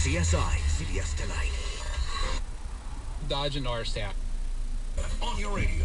CSI, CBS Tonight. Dodge and R staff. On your radio.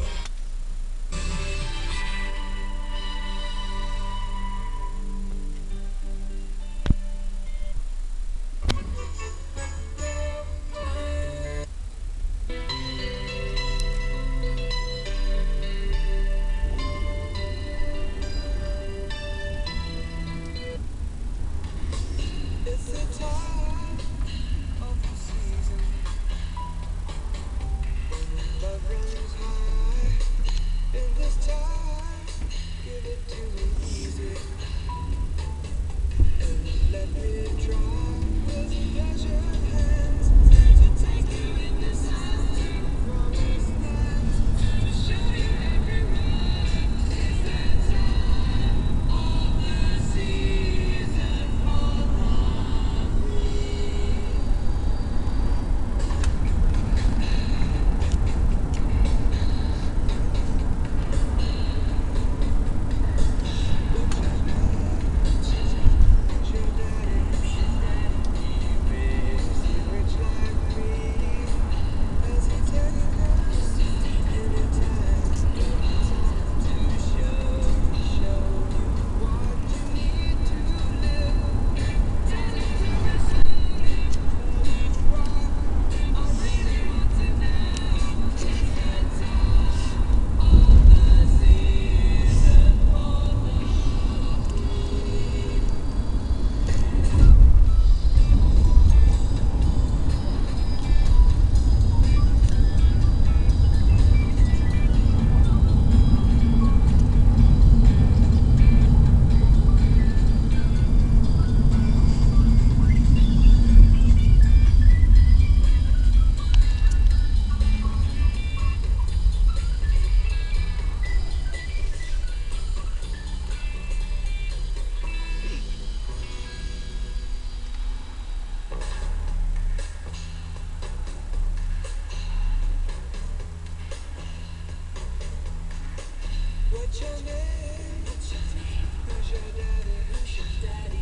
What's your name? Your name? Who's your daddy? Who's your daddy?